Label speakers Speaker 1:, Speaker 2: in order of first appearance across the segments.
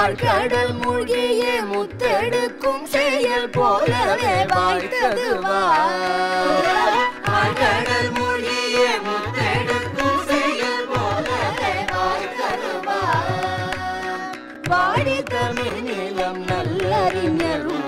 Speaker 1: ஆழ்கடல் மூழ்கிய முத்தெடுக்கும் செயல் போலவே வாய்த்தது ஆழ்கடல் மூழ்கிய முத்தெடுக்கும் செயல் போலவே வாய்த்தது வாடி தமிழ் நிலம் நல்லறிஞரும்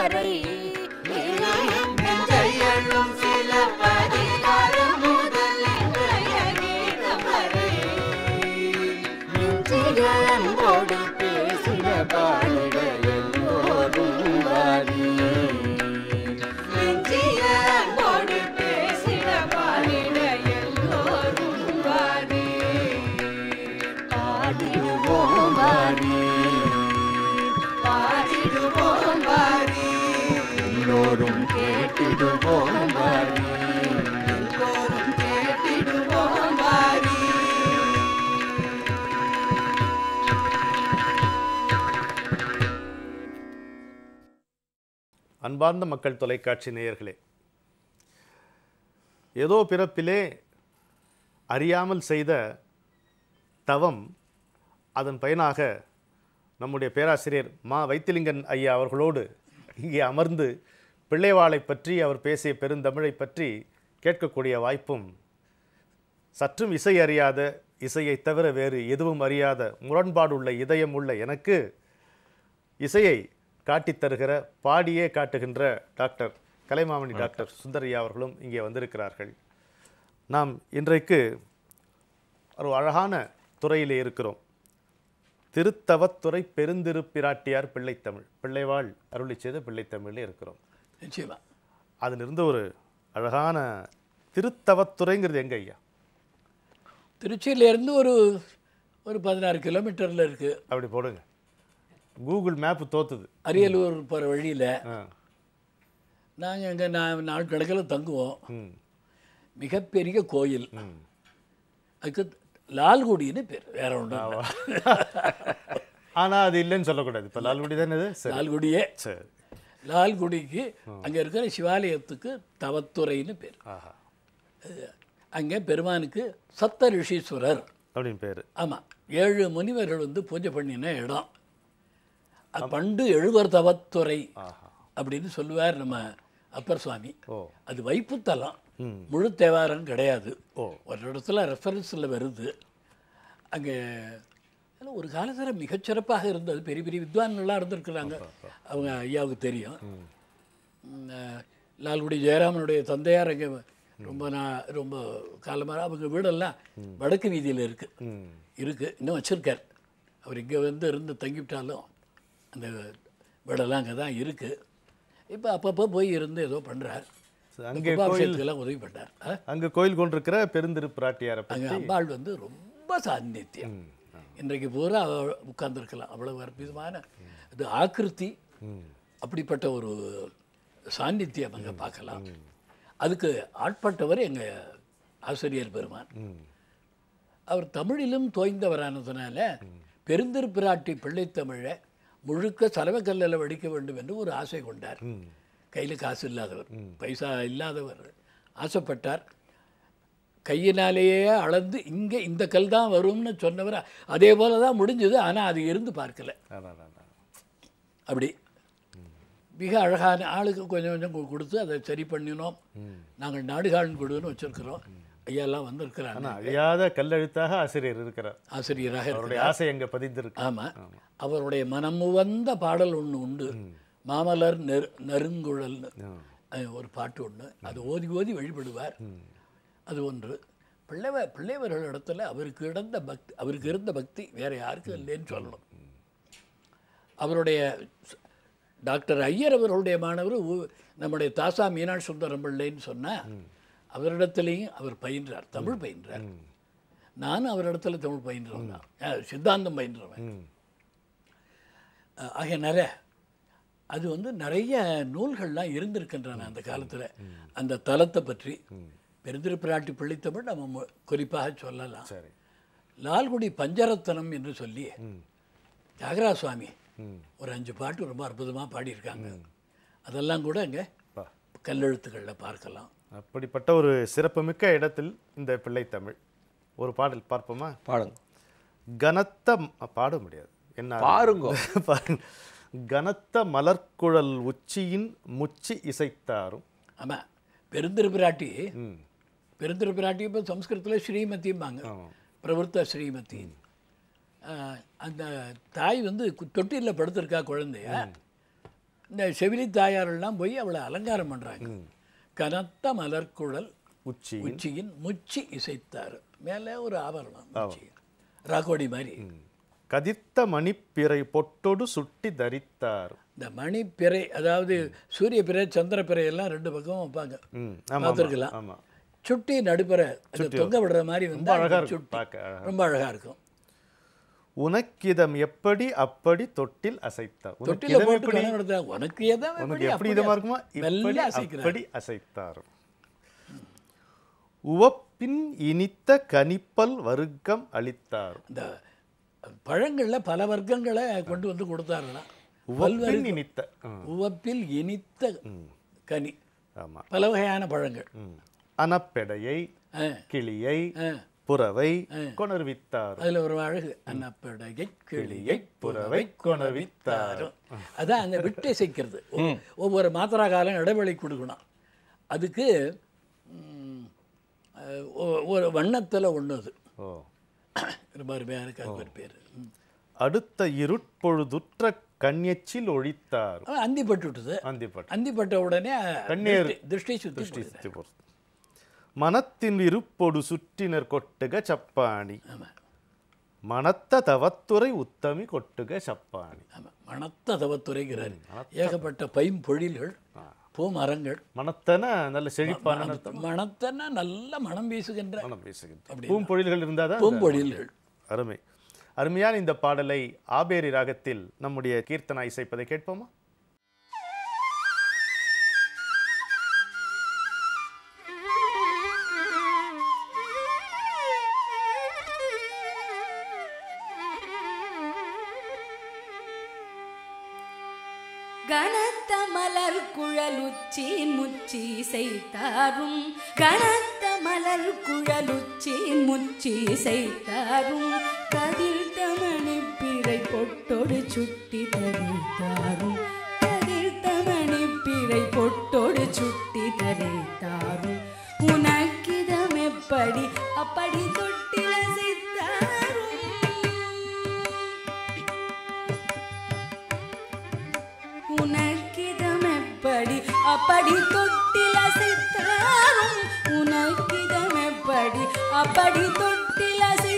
Speaker 1: யாரை
Speaker 2: அன்பார்ந்த மக்கள் தொலைக்காட்சி நேயர்களே ஏதோ பிறப்பிலே அறியாமல் செய்த தவம் அதன் பயனாக நம்முடைய பேராசிரியர் மா வைத்திலிங்கன் ஐயா அவர்களோடு இங்கே அமர்ந்து பிள்ளைவாளை பற்றி அவர் பேசிய பெருந்தமிழை பற்றி கேட்கக்கூடிய வாய்ப்பும் சற்றும் இசை அறியாத இசையை தவிர வேறு எதுவும் அறியாத முரண்பாடுள்ள இதயம் உள்ள எனக்கு இசையை காட்டித் தருகிற பாடியே காட்டுகின்ற டாக்டர் கலைமாமணி டாக்டர் சுந்தரையா அவர்களும் இங்கே வந்திருக்கிறார்கள். நாம் இன்றைக்கு ஒரு அழகான துறையிலே இருக்கிறோம். திருத்தவத்துறை பெருந்திருப்பிராட்டியார் பிள்ளைத்தமிழ் பிள்ளைவாள் அருளி செய்த பிள்ளைத்தமிழில் இருக்கிறோம்.
Speaker 3: நிச்சயமா.
Speaker 2: அதிலிருந்து ஒரு அழகான திருத்தவத்துறைங்கிறது எங்க ஐயா?
Speaker 3: திருச்சியிலேருந்து ஒரு ஒரு பதினாறு கிலோமீட்டரில் இருக்குது
Speaker 2: அப்படி போடுங்க. Google map தோத்துது.
Speaker 3: அரியலூர் போகிற வழியில் நாங்கள் இங்கே நான் நாள் கணக்கில் தங்குவோம். மிகப்பெரிய கோயில். அதுக்கு லால்குடின்னு பேர். வேற ஒன்றும்
Speaker 2: ஆனா அது இல்லைன்னு சொல்லக்கூடாது. இப்போ லால்குடி தானே இது? சரி.
Speaker 3: லால்குடியே.
Speaker 2: சரி.
Speaker 3: லால்குடிக்கு அங்கே இருக்கிற சிவாலயத்துக்கு தவத்துறைன்னு பேர். அங்கே பெருமானுக்கு சப்த ரிஷீஸ்வரர்.
Speaker 2: அப்படின்னு பேர்.
Speaker 3: ஆமாம் ஏழு முனிவர்கள் வந்து பூஜை பண்ணின இடம். அது பண்டு எழுவர் தவத்துறை அப்படின்னு சொல்லுவார் நம்ம அப்பர் சுவாமி. அது வைப்புத்தலம். முழு தேவாரம் கிடையாது. ஒரு இடத்துல ரெஃபரன்ஸில் வருது. அங்கே ஒரு காலத்தில் மிகச்சிறப்பாக இருந்தது. பெரிய பெரிய வித்வான்கள்லாம் இருந்திருக்கிறாங்க. அவங்க ஐயாவுக்கு தெரியும். லால்குடி ஜெயராமனுடைய தந்தையார் அங்கே ரொம்ப நான் ரொம்ப காலமாக அவங்க வீடெல்லாம் வடக்கு வீதியில் இருக்குது இருக்குது இன்னும் வச்சுருக்கார். அவர் இங்கே வந்து இருந்து தங்கிவிட்டாலும் அந்த வீடெல்லாம் அங்கே தான் இருக்குது இப்போ அப்பப்போ போய் இருந்து ஏதோ பண்ணுறார்
Speaker 2: அங்கே
Speaker 3: கும்பாபிஷேகத்துக்கெல்லாம் உதவி பண்ணுறார்
Speaker 2: அங்கே கோயில் கொண்டிருக்கிற பெருந்திருப்பிராட்டியாரை
Speaker 3: அங்கே அம்பாள் வந்து ரொம்ப சாநித்தியம். இன்றைக்கு பூரா அவ உட்கார்ந்திருக்கலாம். அவ்வளவு அற்புதமான இது ஆக்கிருத்தி அப்படிப்பட்ட ஒரு சாநித்தியம் அங்கே பார்க்கலாம். அதுக்கு ஆட்பட்டவர் எங்கள் ஆசிரியர் பெருமான். அவர் தமிழிலும் தோய்ந்தவரானதுனால பெருந்திருப்பிராட்டி பிள்ளைத்தமிழை முழுக்க சரவக்கல்லில் வடிக்க வேண்டும் என்று ஒரு ஆசை கொண்டார். கையில் காசு இல்லாதவர் பைசா இல்லாதவர் ஆசைப்பட்டார். கையினாலேயே அளந்து இங்கே இந்த கல் தான் வரும்னு சொன்னவர் அதே போல தான் முடிஞ்சது ஆனால் அது இருந்து பார்க்கல. அப்படி மிக அழகான ஆளுக்கு கொஞ்சம் கொஞ்சம் கொடுத்து அதை சரி பண்ணினோம். நாங்கள் நாடுகாடன் கொடுன்னு வச்சுருக்கிறோம். ஐயாலாம் வந்திருக்கிறாங்க.
Speaker 2: அழியாத கல்லெழுத்தாக ஆசிரியர் இருக்கிறார்.
Speaker 3: ஆசிரியராக
Speaker 2: ஆசை அங்க பதிந்திருக்கு.
Speaker 3: ஆமாம் அவருடைய மனமுவந்த பாடல் ஒன்று உண்டு. மாமலர் நெரு நறுங்குழல்னு அஹ் ஒரு பாட்டு ஒன்று அது ஓதி ஓதி வழிபடுவார். அது ஒன்று. பிள்ளைவ பிள்ளைவர்கள் இடத்துல அவருக்கு இடந்த பக்தி அவருக்கு இருந்த பக்தி வேற யாருக்கும் இல்லைன்னு சொல்லணும். அவருடைய டாக்டர் ஐயர் அவர்களுடைய மாணவர் நம்முடைய தாசா மீனாட்சி சுந்தரம் பிள்ளைன்னு சொன்னால் அவரிடத்துலையும் அவர் பயின்றார் தமிழ் பயின்றார். நானும் அவரிடத்துல தமிழ் பயின்றவன் சித்தாந்தம் பயின்றவன். ஆகையினால அது வந்து நிறைய நூல்கள்லாம் இருந்திருக்கின்றன அந்த காலத்தில். அந்த தலத்தை பற்றி பெருந்திருப்பிராட்டி பிள்ளைத்தமிழ் நம்ம மு- குறிப்பாக சொல்லலாம்.
Speaker 2: சரி.
Speaker 3: லால்குடி பஞ்சரத்தனம் என்று சொல்லி தியாகராஜ சுவாமி ஒரு அஞ்சு பாட்டு ரொம்ப அற்புதமாக பாடியிருக்காங்க. அதெல்லாம் கூட அங்கே. கல்லெழுத்துக்களில் பார்க்கலாம்.
Speaker 2: அப்படிப்பட்ட ஒரு சிறப்புமிக்க இடத்தில் இந்த பிள்ளைத்தமிழ். ஒரு பாடல் பார்ப்போமா?
Speaker 4: பாடுங்க
Speaker 2: கனத்த பாட முடியாது. என்ன
Speaker 4: பாருங்க.
Speaker 2: பாருங்க. கனத்த மலர்க்குழல் உச்சியின் முச்சி இசைத்தாரும்.
Speaker 3: ஆமாம் பெருந்திருப்பிராட்டி. பெருந்திருப்பிராட்டி இப்போ சம்ஸ்கிருதத்தில் ஸ்ரீமதிம்பாங்க பிரவருத்த ஸ்ரீமதி. அந்த தாய் வந்து தொட்டிலில் படுத்திருக்கா குழந்தைய. இந்த செவிலி தாயாரெல்லாம் போய் அவளை அலங்காரம் பண்ணுறாங்க கனத்த மலர்க்குழல்
Speaker 2: உச்சி
Speaker 3: உச்சியின் முச்சி இசைத்தார். மேலே ஒரு ஆபரணம் ராகோடி மாதிரி.
Speaker 2: கதிர்த்த மணிப்பிறை பொட்டொடு சுட்டி தரித்தார்.
Speaker 3: இந்த மணி பிறை அதாவது சூரிய பிறை சந்திர பிறை எல்லாம் ரெண்டு பக்கமும் வைப்பாங்க. பார்த்துருக்கலாம். சுட்டி நடுப்புற தொங்க விடுற மாதிரி வந்து
Speaker 2: அழகா
Speaker 3: அந்த
Speaker 2: இருக்கும்
Speaker 3: சுட்டி. ரொம்ப அழகா இருக்கும்.
Speaker 2: உனக்கிதம் எப்படி அப்படி தொட்டில் அசைத்தார் எப்படி?
Speaker 3: உனக்கு
Speaker 2: எப்படி இதமா இருக்குமா அப்படி அசைத்தார். உவப்பின் இனித்த கனிப்பல் வருக்கம் அளித்தார்.
Speaker 3: இந்த பழங்கள்ல பல வர்க்கங்களை கொண்டு வந்து கொடுத்தாருலாம்
Speaker 2: உவப்பின் இனித்த
Speaker 3: உவப்பில் இனித்த கனி.
Speaker 2: ஆமா.
Speaker 3: பல வகையான பழங்கள்.
Speaker 2: அனப்பெடையை கிளியை. புறவை கொணர்வித்தார்
Speaker 3: அதுல ஒரு அழகு. அன்னப்படகை கிளியை புறவை
Speaker 2: கொணர்வித்தார்
Speaker 3: அதான் அந்த விட்டு இசைக்கிறது ஒ- ஒவ்வொரு மாத்திரா காலம் இடைவெளி கொடுக்கணும். அதுக்கு ஒரு வண்ணத்துல ஒண்ணு அது. ரொம்ப அருமையாக இருக்கு ஒரு பேர்.
Speaker 2: அடுத்த இருட்பொழுதுற்ற கண்யச்சில் ஒழித்தார்.
Speaker 3: அந்தி பட்டுட்டுது
Speaker 2: அந்திப்பட்ட.
Speaker 3: அந்தி பட்ட உடனே
Speaker 2: கண்ணீர்
Speaker 3: திருஷ்டி- திருஷ்டி
Speaker 2: பொறுத்து. மனத்தின் இருப்பொடு சுற்றினர் கொட்டுக சப்பாணி. மனத்த தவத்துறை உத்தமி கொட்டுக சப்பாணி.
Speaker 3: ஆமா. மணத்த தவத்துறைகிறார் ஏகப்பட்ட பைம்பொழில்கள் பூமரங்கள்
Speaker 2: மனத்தன நல்ல செழிப்பான
Speaker 3: மணத்தன்னா நல்ல மனம் வீசுகின்ற
Speaker 2: மனம் பேசுகின்ற பூம்பொழில்கள் இருந்தாதான்
Speaker 3: பூம்பொழில்கள்.
Speaker 2: அருமை. அருமையான இந்த பாடலை ஆபேரி ராகத்தில் நம்முடைய கீர்த்தனா இசைப்பதை கேட்போமா?
Speaker 5: குழலுச்சி முச்சி செய்தாரும். கனத்த மலர் குழலுச்சி முச்சி செய்தாரும். கதிர் தமணி பிறை பொட்டோடு சுட்டி தரித்தாரும். கதிர் தமணி பிறை பொட்டோடு சுட்டி தரித்தாரும். உனக்கிதம் எப்படி? அப்படி தொட்டில அப்படி தொட்டில் அசைத்தாரும் உனக்கிதம் எப்படி? அப்படி தொட்டில் அசை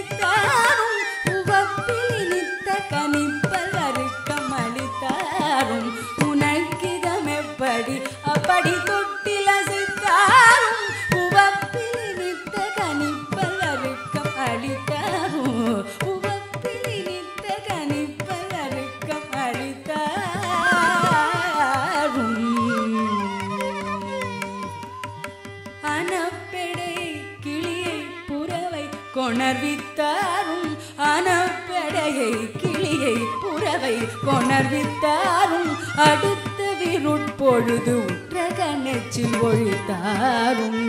Speaker 5: பொழுது உற்ற கணச்சில் ஒழித்தாரும்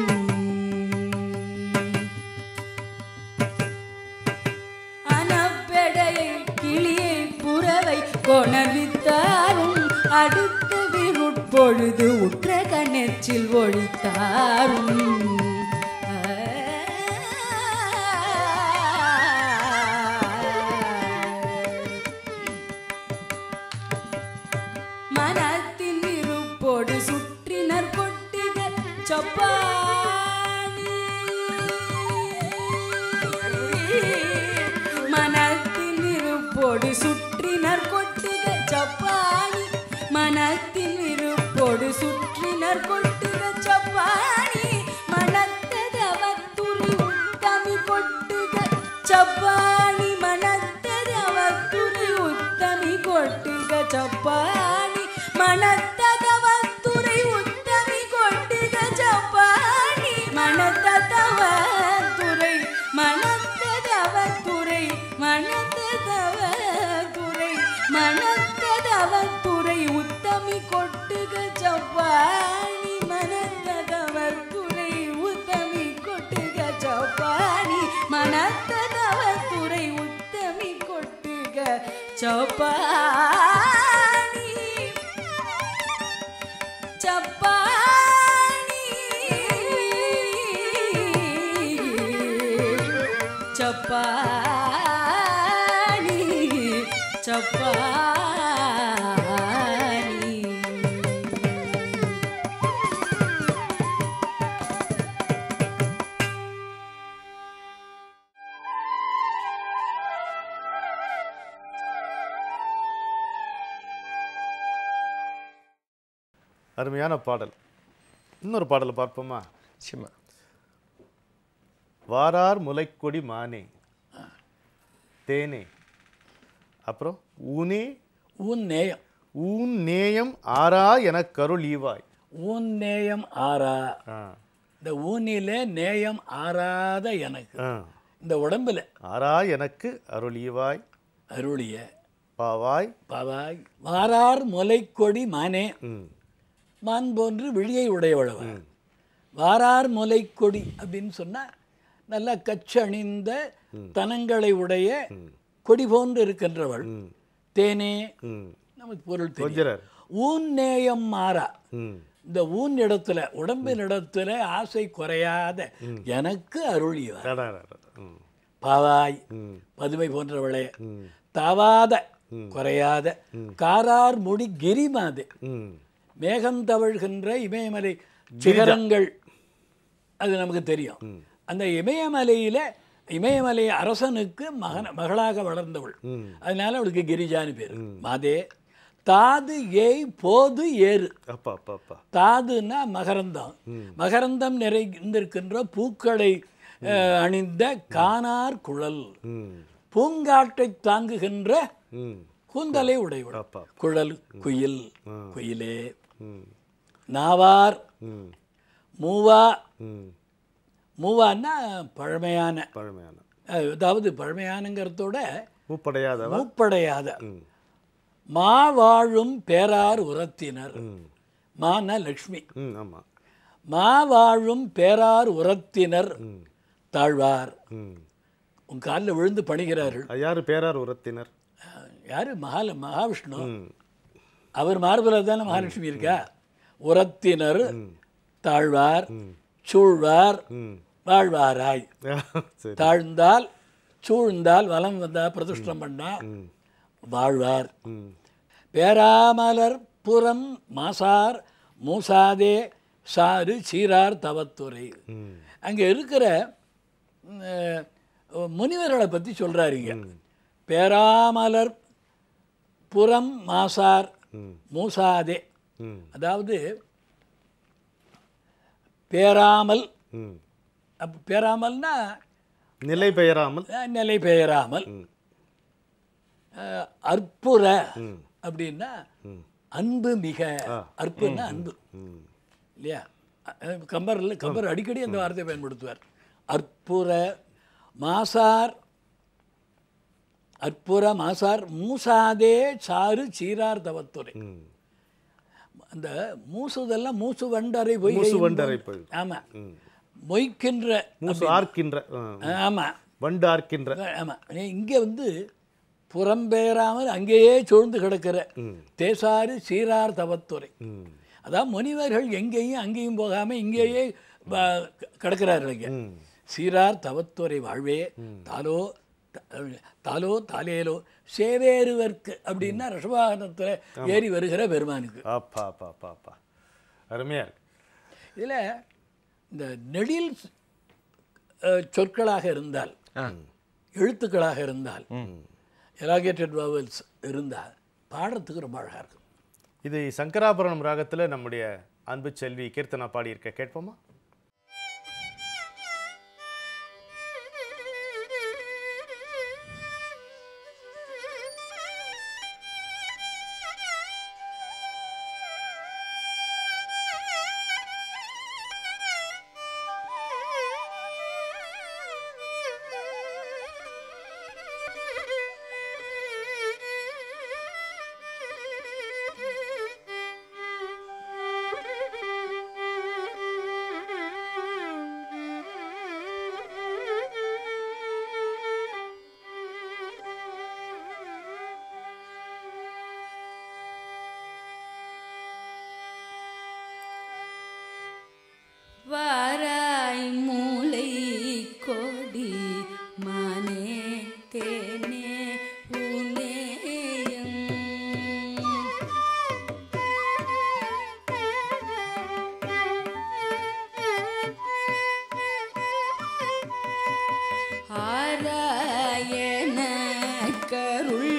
Speaker 5: அனப்பெடையை கிளியை புறவை கொணவித்தாரும் அடுத்த விருட்பொழுது உற்ற கணச்சில் ஒழித்தாரும் இருப்போடு சுற்றினர் கொட்டிக ஜப்பாணி மணத்ததவத்துறை உத்தமி கொட்டுக ஜப்பாணி மணத்ததவத்துறை உத்தமி கொட்டுக ஜப்பாணி ஜப்பாணி
Speaker 2: அருமையான பாடல். இன்னொரு பாடலை பார்ப்போமா?
Speaker 4: நிச்சயமா.
Speaker 2: வாரார் முலைக்கொடி மானே தேனே. அப்புறம் ஊனே.
Speaker 3: ஊன் நேயம்.
Speaker 2: ஊன் நேயம் ஆரா எனக் கருள் ஈவாய்.
Speaker 3: ஊன் நேயம் ஆறா.
Speaker 2: ஆ.
Speaker 3: இந்த ஊனிலே நேயம் ஆறாத எனக்கு. இந்த உடம்புல.
Speaker 2: ஆரா எனக்கு அருள் ஈவாய்.
Speaker 3: அருளிய.
Speaker 2: பாவாய்.
Speaker 3: பாவாய். வாரார் முலைக்கொடி மானே. மான் போன்று விழியை உடையவளவன் வாரார் முலைக்கொடி அப்படின்னு சொன்னா நல்ல கச்சணிந்த தனங்களை உடைய கொடி போன்று இருக்கின்றவள். தேனே நமக்கு பொருள் தெரியும். ஊன் நேயம் மாறா. இந்த ஊன் இடத்துல உடம்பின் இடத்துல ஆசை குறையாத எனக்கு அருளியவர். பாவாய் பதுமை போன்றவளே. தாவாத குறையாத காரார் முடி கிரிமாது.
Speaker 2: ம்
Speaker 3: மேகம் தவழ்கின்ற இமயமலை சிகரங்கள். அது நமக்கு தெரியும். அந்த இமயமலையில இமயமலை அரசனுக்கு மகன மகளாக வளர்ந்தவள். அதனால அவளுக்கு கிரிஜான்னு பேர். மாதே தாது ஏய் போது ஏறு. தாதுன்னா மகரந்தம். மகரந்தம் நிறைந்திருக்கின்ற பூக்களை அணிந்த கானார் குழல். பூங்காட்டை தாங்குகின்ற கூந்தலை உடையவள். குழல் குயில் குயிலே. நாவார்
Speaker 2: ம்.
Speaker 3: மூவா
Speaker 2: ம்.
Speaker 3: மூவான்னா பழமையான.
Speaker 2: பழமையான.
Speaker 3: அதாவது பழமையானங்கிறதோட
Speaker 2: மூப்படையாதவ?
Speaker 3: மூப்படையாத.
Speaker 2: ம்.
Speaker 3: வாழும் பேரார் உரத்தினர்.
Speaker 2: ம்.
Speaker 3: மான லக்ஷ்மி.
Speaker 2: ஆமாம்
Speaker 3: மா வாழும் பேரார் உரத்தினர். தாழ்வார். உன் காலில் விழுந்து பணிகிறார்கள்.
Speaker 2: யாரு பேரார் உரத்தினர்?
Speaker 3: யாரு? மகால மகாவிஷ்ணு. அவர் மார்பில் தானே மகாலட்சுமி இருக்கா? உரத்தினர் தாழ்வார் சூழ்வார் வாழ்வாராய். தாழ்ந்தால் சூழ்ந்தால் வலம் வந்தா பிரதிஷ்டம் பண்ணா வாழ்வார். பேராமலர் புறம் மாசார் மூசாதே சாறு சீரார் தவத்துறை. அங்கே இருக்கிற முனிவர்களை பற்றி சொல்கிறாருங்க பேராமலர் புறம் மாசார் மூசாதே. அதாவது பேராமல் பேராமல்னா
Speaker 2: நிலை பெயராமல்.
Speaker 3: நிலை பெயராமல். அற்புற அப்படின்னா அன்பு மிக. அற்புன்னா அன்பு. இல்லையா? கம்பரில் கம்பர் அடிக்கடி அந்த வார்த்தையை பயன்படுத்துவார். அற்புற மாசார் அற்புற மாசார் மூசாதே சாறு சீரார் தவத்துறை. அந்த மூசுதெல்லாம் மூசு வண்டரை போய்
Speaker 2: மூசு வண்டரை போய்.
Speaker 3: மொய்க்கின்ற
Speaker 2: மூசு ஆர்க்கின்ற ஆ,
Speaker 3: ஆமா.
Speaker 2: வண்டு ஆர்க்கின்ற
Speaker 3: ஆமா. இங்கே வந்து புறம்பெயராமல் அங்கேயே சூழ்ந்து கிடக்கிற தேசாறு சீரார் தவத்துறை. அதான் முனிவர்கள் எங்கேயும் அங்கேயும் போகாம இங்கேயே கிடக்கிறார்கள் இங்க. சீரார் தவத்துறை வாழ்வே தாலோ தாலோ தாலேலோ சேவேறுவர்க்கு அப்படின்னா ரிஷபாகனத்தில் ஏறி வருகிற பெருமானுக்கு.
Speaker 2: அப்பா அப்பா அப்பா அப்பா. அருமையா இருக்கு.
Speaker 3: இதில் இந்த நெடில் அஹ், சொற்களாக இருந்தால் எழுத்துக்களாக இருந்தால் எலாகேட்டட் வாவல்ஸ் இருந்தால் பாடுறதுக்கு ரொம்ப அழகாக இருக்கும்.
Speaker 2: இது சங்கராபரணம் ராகத்துல நம்முடைய அன்பு செல்வி கீர்த்தனா பாடியிருக்க கேட்போமா?
Speaker 5: கருள்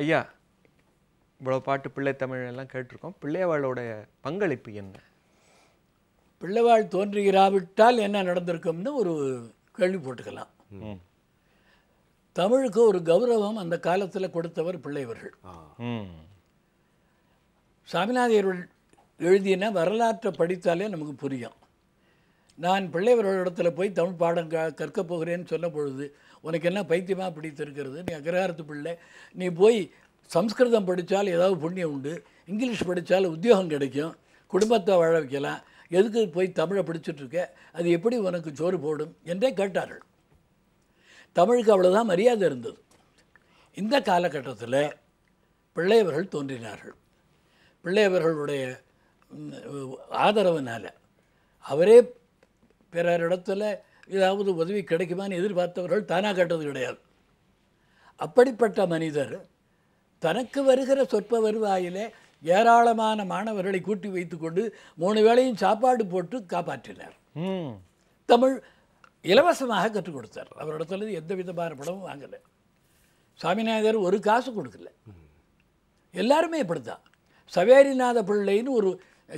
Speaker 4: ஐயா இவ்வளோ பாட்டு பிள்ளைத்தமிழ் எல்லாம் கேட்டிருக்கோம். பிள்ளையவாளோட பங்களிப்பு என்ன?
Speaker 3: பிள்ளைவாள் தோன்றுகிறாவிட்டால் என்ன நடந்திருக்கும்னு ஒரு கேள்வி போட்டுக்கலாம். தமிழுக்கு ஒரு கௌரவம் அந்த காலத்தில் கொடுத்தவர் பிள்ளைவர்கள் சாமிநாதையர்கள் எழுதின வரலாற்றை படித்தாலே நமக்கு புரியும். நான் பிள்ளைவர்களிடத்தில் போய் தமிழ் பாடம் க கற்கப் போகிறேன்னு சொன்ன பொழுது உனக்கு என்ன பைத்தியமாக பிடித்திருக்கிறது? நீ அக்ரஹாரத்து பிள்ளை. நீ போய் சம்ஸ்கிருதம் படித்தால் ஏதாவது புண்ணியம் உண்டு. இங்கிலீஷ் படித்தால் உத்தியோகம் கிடைக்கும். குடும்பத்தை வாழ வைக்கலாம். எதுக்கு போய் தமிழை படிச்சுட்ருக்க அது எப்படி உனக்கு சோறு போடும்? என்றே கேட்டார்கள். தமிழுக்கு அவ்வளோதான் மரியாதை இருந்தது. இந்த காலகட்டத்தில் பிள்ளையவர்கள் தோன்றினார்கள். பிள்ளையவர்களுடைய ஆதரவினால். அவரே பிறரிடத்துல ஏதாவது உதவி கிடைக்குமான்னு எதிர்பார்த்தவர்கள் தானாக கேட்டது கிடையாது. அப்படிப்பட்ட மனிதர் தனக்கு வருகிற சொற்ப வருவாயிலே ஏராளமான மாணவர்களை கூட்டி வைத்துக்கொண்டு மூணு வேளையும் சாப்பாடு போட்டு காப்பாற்றினார். தமிழ் இலவசமாக கற்றுக் கொடுத்தார். அவரிடத்துல எந்த விதமான பணமும் வாங்கலை. சாமிநாதர் ஒரு காசு கொடுக்கல. எல்லாருமே இப்படித்தான். சவேரிநாத பிள்ளைன்னு ஒரு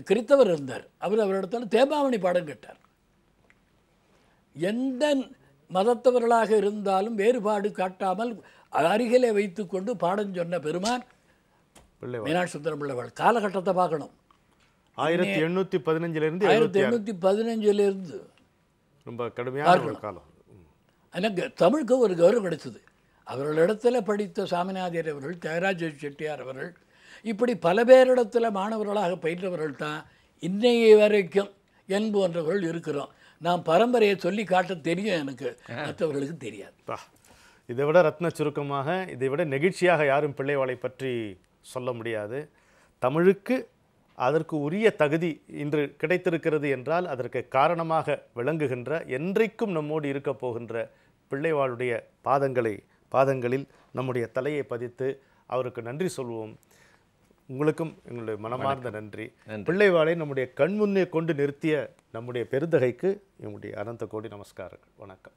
Speaker 3: கிறித்தவர் இருந்தார். அவர் அவரிடத்துல தேமாவணி பாடம் கேட்டார். எந்த மதத்தவர்களாக இருந்தாலும் வேறுபாடு காட்டாமல் அருகிலே வைத்துக்கொண்டு பாடம் சொன்ன பெருமான் மீனாட்சி சுந்தரம் பிள்ளைவாள் காலகட்டத்தை பார்க்கணும்.
Speaker 2: ஆயிரத்தி எண்ணூற்றி பதினஞ்சிலிருந்து
Speaker 3: ஆயிரத்தி எண்ணூற்றி பதினஞ்சிலிருந்து.
Speaker 2: ரொம்ப கடுமையான காலம்.
Speaker 3: எனக்கு தமிழுக்கு ஒரு கௌரவம் கிடைச்சது. அவர்களிடத்துல படித்த சாமிநாதர் அவர்கள் தியாகராஜ செட்டியார் அவர்கள் இப்படி பல பேரிடத்துல மாணவர்களாக பயின்றவர்கள் தான் இன்னைய வரைக்கும் என் போன்றவர்கள் இருக்கிறோம். நான் பரம்பரையை சொல்லி காட்ட தெரியும் எனக்கு. மற்றவர்களுக்கு தெரியாது.
Speaker 2: இதை விட ரத்ன சுருக்கமாக இதை விட நெகிழ்ச்சியாக யாரும் பிள்ளைவாளை பற்றி சொல்ல முடியாது. தமிழுக்கு அதற்கு உரிய தகுதி இன்று கிடைத்திருக்கிறது என்றால் அதற்கு காரணமாக விளங்குகின்ற என்றைக்கும் நம்மோடு இருக்கப் போகின்ற பிள்ளைவாளுடைய பாதங்களை பாதங்களில் நம்முடைய தலையை பதித்து அவருக்கு நன்றி சொல்வோம். உங்களுக்கும் எங்களுடைய மனமார்ந்த நன்றி. பிள்ளைவாளை நம்முடைய கண்முன்னே கொண்டு நிறுத்திய நம்முடைய பெருந்தகைக்கு எங்களுடைய அனந்த கோடி நமஸ்காரங்கள். வணக்கம்.